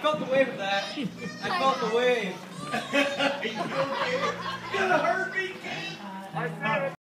felt the wave of that. I felt the wave. you okay? You gonna hurt me, kid? I said it.